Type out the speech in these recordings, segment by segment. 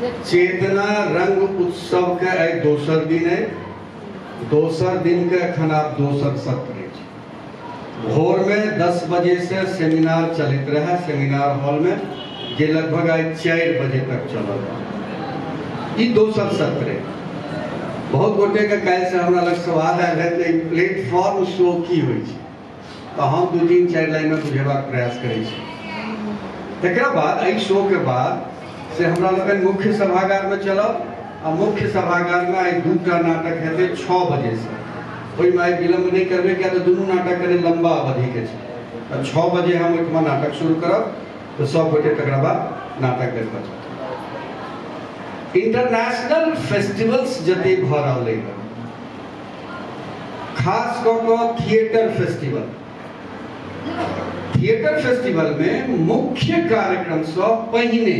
चेतना रंग उत्सव के आइ दोसर दिन है। दोसर दिन के अखन आब दोसर सत्र भोर में 10 बजे से सेमिनार चलैत रहे, सेमिनार हॉल में, जे लगभग आइ चार बजे तक चलल ई दोसर सत्र बहुत गोटे के काल्हि से हमरा लग सवाल आयल है जे प्लेटफॉर्म शो की छै? तऽ हम दू तीन चार लाइन में बुझेबाक प्रयास करै तकरा बाद, एहि शो के बाद से हमरा लोगन मुख्य सभागार में चलब, आ मुख्य सभागार में आइ दू टा नाटक हेतु छओ बजे से। ओहिमे आइ विलम्ब नहीं करबै किया तऽ दुनू नाटक कनि लंबा अवधि के छै बजे हम ओहिठमा नाटक शुरू करब तो सब गोटे तक नाटक चलब इंटरनेशनल फेस्टिवल्स जते रहलै खास थिएटर फेस्टिवल। थिएटर फेस्टिवल में मुख्य कार्यक्रम से पहिने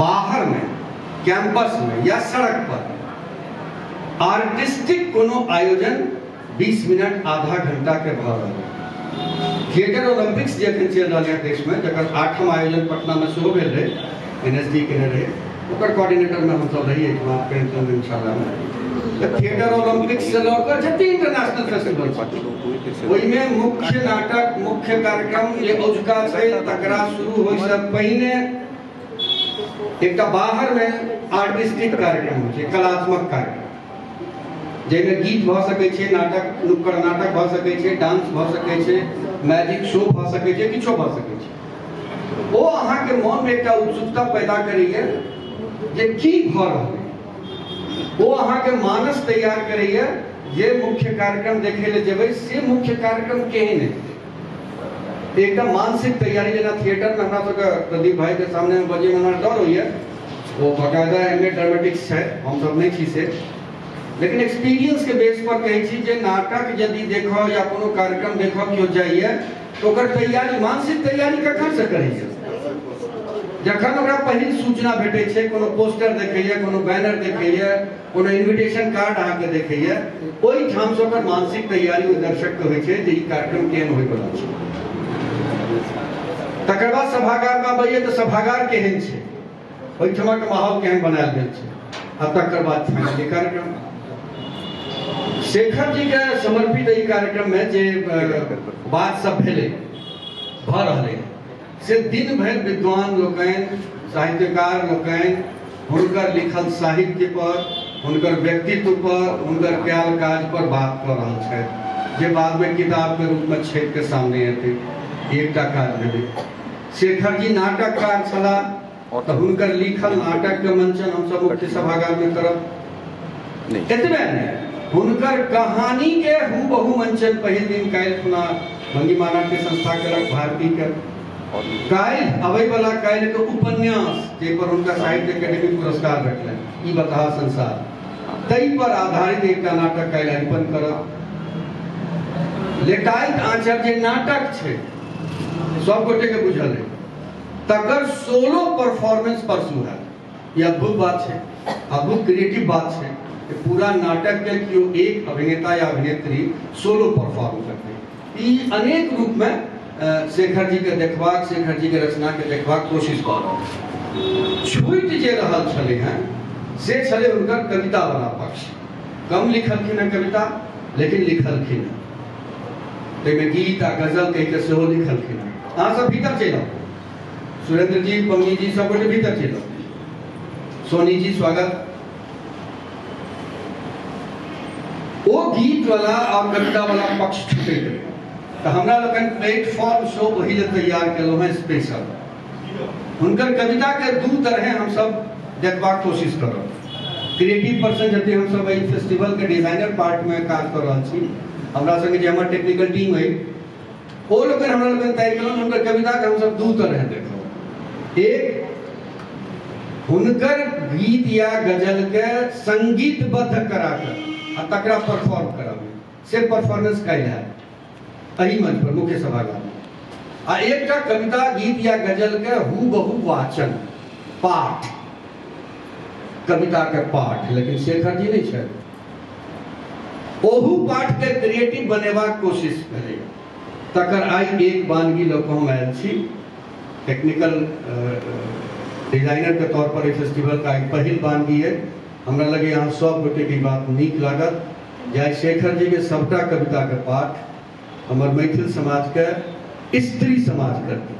बाहर में, कैंपस में या सड़क पर। आर्टिस्टिक कोनो आयोजन 20 मिनट, आधा घंटा के रहल। थिएटर ओलंपिक्स जे एखन चलि रहल है देश में जकर आठम आयोजन पटना में सेहो भेल रहै, एन एस डी केने रहै, ओकर कोऑर्डिनेटर में हमसब रही एहिठमा प्रेमचंद इंशाल्लाह में तऽ थिएटर ओलंपिक्स से लऽ कऽ जते इंटरनेशनल फेस्टिवल छै ओहिमे मुख्य नाटक, मुख्य कार्यक्रम, जे औजुका छै, तकरा शुरू होइ से पहिने एकटा बाहर में आर्टिस्टिक कार्यक्रम हो, कलात्मक कार्यक्रम। जाहिमे गीत भऽ सकै नाटक, नुक्कड़ नाटक भ सकै डांस भ सकै मैजिक शो भऽ सकै छै, किछो भऽ सकै छै। ओ अहाँके मोनमे एकटा उत्सुकता पैदा करैए जे की भऽ रहल। है ओ अहाँके मानस तैयार करैए जे मुख्य कार्यक्रम देखे जेबै, से मुख्य कार्यक्रम केहन है? एकटा मानसिक तैयारी जेना थिएटर में हमरा सबके प्रदीप भाई के सामने में बजे में डर होइए ओ बाकायदा एम ए ड्रामेटिक्स छै हमसब नहि छी से। लेकिन एक्सपीरियंस के बेस पर कहै छी जे नाटक यदि देखऽ या कोनो कार्यक्रम देखऽ केओ जाइए तऽ ओकर तैयारी, मानसिक तैयारी कखन से करैए जखन ओकरा पहिल सूचना भेटै छै, कोनो पोस्टर देखैए, कोनो बैनर देखैए, कोनो इन्विटेशन कार्ड अहाँके देखैए, ओहिठाम से ओकर मानसिक तैयारी ओहि दर्शकके होइ छै जे ई कार्यक्रम केहन होयवला छै। तकर बाद सभागार में अबैए तऽ सभागार केहन छै? माहौल केहन बनायल गेल छै? आ तकर बाद फाइनली कार्यक्रम। शेखर जी के समर्पित एहि कार्यक्रम में जे बात सब भेलै रहलै, से दिन भर विद्वान लोकनि, साहित्यकार लोकनि, हुनकर लिखल साहित्य पर, हुनकर व्यक्तित्व पर, हुनकर कयल काज पर बात कऽ रहल छथि। जे बाद में किताब के रूप में छपि के सामने एतै। एकटा काज भेलै। शेखर जी नाटककार छलाह तऽ हुनकर लिखल नाटक के मंचन हमसब मुख्य सभागार में करब। एतबे नहि हुनकर कहानी के हूबहू मंचन पहिल दिन काल्हि खुना भंगिमा नाट्य संस्था केलक भारती के। काल्हि अबै वाला काल्हि के उपन्यास जे पर हुनका साहित्य अकेडमी पुरस्कार भेटलनि ई बता संसार। पर आधारित एकटा नाटक काल्हि अर्पण करब। लेटाइत आँचर जे नाटक छै। सब गोटे के बुझल है तकर सोलो परफॉर्मेंस परसू है ये अद्भुत बात है। अद्भुत क्रिएटिव बात है कि पूरा नाटक के केओ एक अभिनेता या अभिनेत्री सोलो परफॉर्म करते ई अनेक रूप में शेखर जी के देखबाक शेखर जी के रचना के देखबाक कोशिश कऽ रहल छी। छुटि जे रहल छलै हैं, से छलै हुनकर कविता वाला पक्ष। कम लिखलखिन हैं कविता, लेकिन लिखलखिन हैं। गीत आ गज़ल कहि के सेहो लिखलखिन हैं। अहाँ सब भीतर चलि। आउ सुरेंद्र जी पम्मी जी, सब गोटे भीतर चलि। आउ सोनी जी, स्वागत। ओ गीत वाला और कविता वाला पक्ष छूटे तो हमरा लोगन प्लेटफॉर्म शो वही ले तैयार केलहुँ हैं स्पेशल हुनकर कविता के दू तरह हम सब देखबाक कोशिश करब। क्रिएटिव पर्सन जते हम सब फेस्टिवल के डिज़ाइनर पार्ट में काज कर रहल छी, हमरा संगे जे हमर टेक्निकल टीम है ओ लोगन हमरा लोगन तय केलहुँ हुनकर कविता के हम सब दू तरह देखब एक, हुनकर गीत या गज़ल के संगीतबद्ध करा कर आ तकरा परफॉर्म करब से परफॉर्मेंस कैल है एही मंच पर, मुख्य सभागार। आ, एकटा कविता, गीत या गज़ल के हु बहु वाचन, पाठ। कविता के पाठ, लेकिन शेखर जी नहीं छै। ओहू पाठ के क्रिएटिव बनेबाक कोशिश भेलै। तकर आई एक बानगी लऽ कऽ हम आयल छी। टेक्निकल डिज़ाइनर के तौर पर इस फेस्टिवल का एक पहल बानगी है हमरा लगे यहाँ सब गोटे की बात नीक लागत। जय शेखर जी के सबटा कविता के पाठ हमर मैथिल समाज के स्त्री समाज करती।